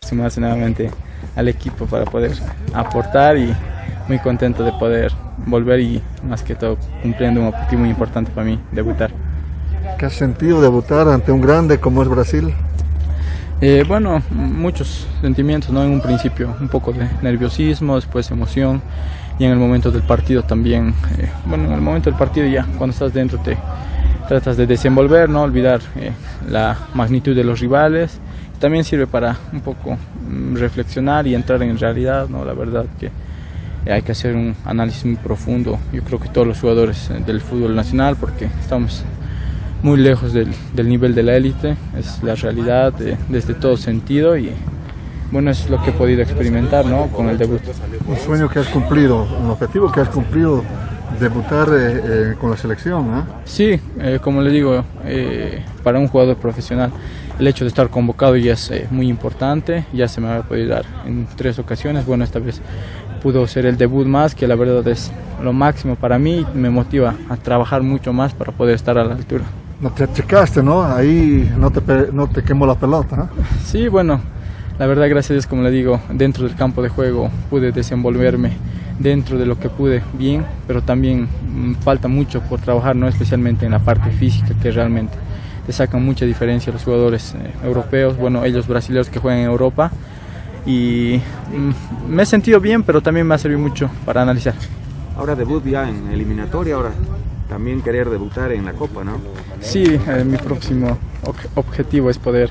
Sumarse nuevamente al equipo para poder aportar y muy contento de poder volver y más que todo cumpliendo un objetivo muy importante para mí, debutar. ¿Qué has sentido debutar ante un grande como es Brasil? Eh, bueno, muchos sentimientos, ¿no? En un principio, un poco de nerviosismo, después emoción y en el momento del partido también. Eh, bueno, en el momento del partido ya, cuando estás dentro te tratas de desenvolver, no olvidar eh, la magnitud de los rivales. También sirve para un poco mm, reflexionar y entrar en realidad, ¿no? La verdad que hay que hacer un análisis muy profundo. Yo creo que todos los jugadores del fútbol nacional, porque estamos muy lejos del, del nivel de la élite, es la realidad desde todo sentido y bueno, es lo que he podido experimentar ¿no? con el debut. Un sueño que has cumplido, un objetivo que has cumplido, debutar eh, eh, con la selección. ¿eh? Sí, como le digo, para un jugador profesional el hecho de estar convocado ya es muy importante, ya se me ha podido dar en tres ocasiones, bueno, esta vez pudo ser el debut más, que la verdad es lo máximo para mí, me motiva a trabajar mucho más para poder estar a la altura. No te achicaste, ¿no? Ahí no te, no te quemó la pelota. Sí, bueno, la verdad, gracias a Dios, como le digo, dentro del campo de juego pude desenvolverme dentro de lo que pude bien, pero también mm, falta mucho por trabajar, no especialmente en la parte física, que realmente te sacan mucha diferencia los jugadores eh, europeos, bueno, ellos brasileños que juegan en Europa. Y mm, me he sentido bien, pero también me ha servido mucho para analizar. Ahora debut ya en eliminatoria, ahora también querer debutar en la Copa, ¿no? Sí, eh, mi próximo objetivo es poder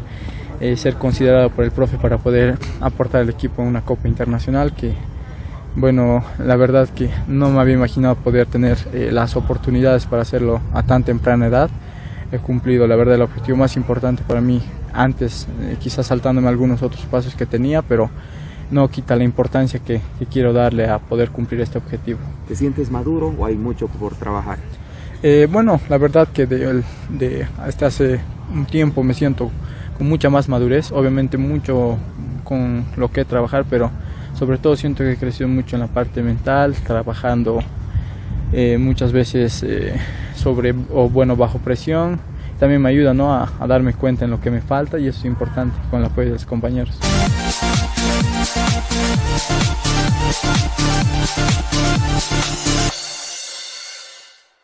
eh, ser considerado por el profe para poder aportar al equipo una Copa Internacional que, bueno, la verdad que no me había imaginado poder tener eh, las oportunidades para hacerlo a tan temprana edad. He cumplido, la verdad, el objetivo más importante para mí antes, quizás saltándome algunos otros pasos que tenía, pero no quita la importancia que, que, quiero darle a poder cumplir este objetivo. ¿Te sientes maduro o hay mucho por trabajar? Eh, bueno, la verdad que de, de, hasta hace un tiempo me siento con mucha más madurez, obviamente mucho con lo que trabajar, pero sobre todo siento que he crecido mucho en la parte mental, trabajando eh, muchas veces eh, sobre o bueno bajo presión. También me ayuda ¿no? a, a darme cuenta en lo que me falta y eso es importante con el apoyo de los compañeros.